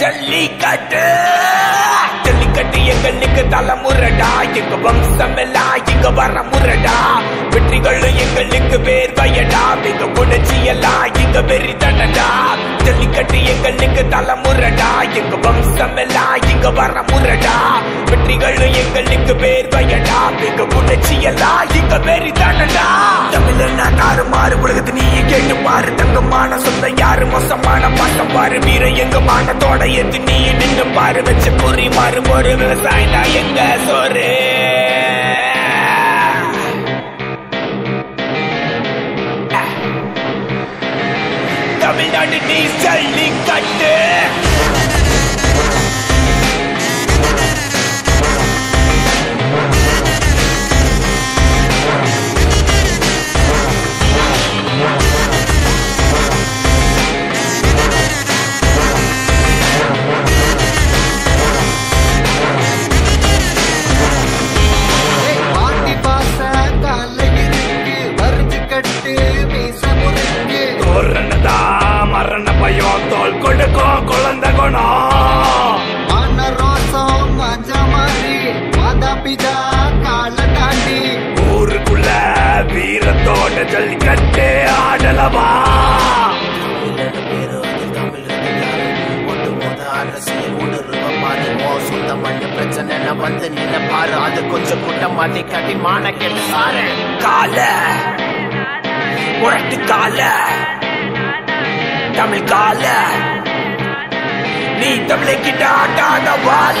ஜல்லிக்கட்டு. ஜல்லிக்கட்டு எங்களுக்கு தலைமுறடா. எங்க வம்சம் எல்லாம் இங்க வர முறடா. வெற்றிகளும் எங்களுக்கு பேர் பயடா மிக புணர்ச்சி எல்லாம் இங்க வெறி தண்டடா ஜல்லிக்கட்டு எங்களுக்கு தலைமுறடா. எங்க வம்சம் எல்லாம் இங்க வர முறடா. வெற்றிகளும் எங்களுக்கு பேர் பயடா மிக புணர்ச்சி எல்லாம் இங்க வெறி தண்டடா தமிழனா தாறுமாறு உலகத்து நீ கேட்டு பாரு. தங்கமான சொந்த யாரு? மோசமான பாசம் பாரு வீர எங்க மானத்தோட எத்து நீ நின்று பாரு வச்சு பொறி மாறு ஒரு விவசாயம் தான் எங்க சோறு? தமிழ்நாடு நீ ஜல்லிக்கட்டு. கட்டு தோரணதா மரண பயம் தோல் கொடுக்கும் குழந்தை குணம் மான ரோசம் மஞ்ச மாதிரி மாதா பிதா கால தாண்டி ஊருக்குள்ள வீரத்தோட ஜல்லிக்கட்டு ஆடலவா வந்து நின்ன பாரு அது கொஞ்சம் கூட்டம் மாட்டி கட்டி மான கெட்டு சாரு. கால முரட்டு கால தமிழ் கால நீ தமிழை கிட்ட ஆட்டாத வாழ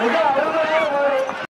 மிக அருமையான